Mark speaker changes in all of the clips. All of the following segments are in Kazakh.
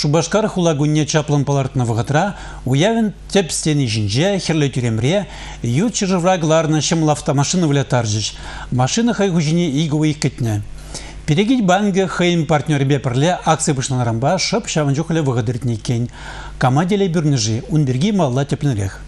Speaker 1: Шубашкар хулагунне чаплын палартына вғытра, уявен тепстені жінже, херлі тюремре, ют чыжыврагларны шымыл автомашины вылятаржыш. Машина хай хужине игуы иккетне. Перегить банги хайым партнер бепірле акция бышнанарамба шып шаванчухле вғыдыртне кен. Команделе бюрнежи, унберги малла тепленрех.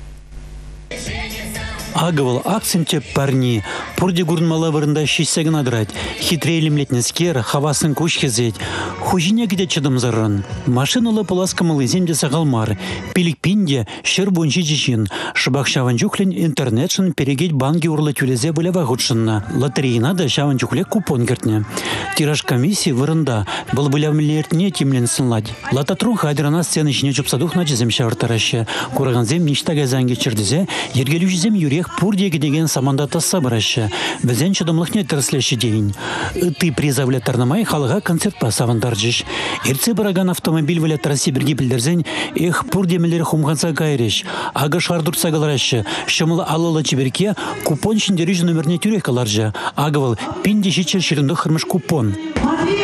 Speaker 2: Агывал акцем теп парни, пурде гурнмала вырында шишсеген аграть, хитрейлемлетнескер, хавасын куш хезет, хужине где чыдым заррын. Машиналы поласкамалы земде сагалмар, пилик пинде, шыр бунчи жишин, шыбак шаванчухлен интернетшын перегеть банги урлы тюлезе были вагутшынна. Лотерейна да шаванчухле купон кертне. Тираж комиссии вырында, был былявмлертне тимлен сынлать. Лататрун хайдрана сцены içine чупсадух начызем шавартараще. Курганзем ништа газанге чердезе, ергелюжизем юрех пурдеге деген саманда тасса барашы. Візен чыдымлықне тіріслеші дейін. Ты призавля тарнамай халыға концерт пасавандар жиш. Ерце бараган автомобиль валя тарасы бірге білдерзен, эх пурдемелері хумғанса кайреш. Ага шардурса галарашы. Шымылы алылы чеберке купон шиндеріж номерне тюрек каларжы. Агавал пинде шичер ширынды хырмыш купон.
Speaker 3: Родионовна.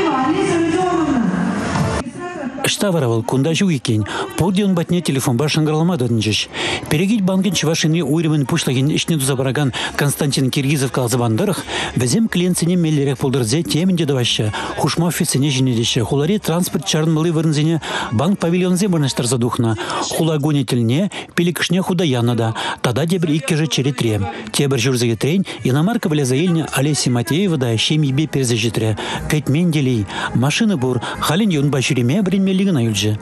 Speaker 2: Шта варавал кунда жу екен. Подион батне телефон башын граламады дынжыш. Перегить банген чывашыны уйрымын пушлаген ішне дуза бараган Константин Киргизов калзыбандырых, візем клиентсене меллерек пулдырзе темінде даваща, хушма офисене жинедеше, хулари транспорт чарын малы вырнзене банк павильонзе бұрныштар задухна. Хула гонетельне, пеликішне худа янада, тада же черетре. Тебір жүрзеге трейн, иномарка біле заеліне Олеси Матеева да шемибе перзе жетре. Кәйтмен делей, машины бур, халин юн баширеме бірінмелігін аюлжы.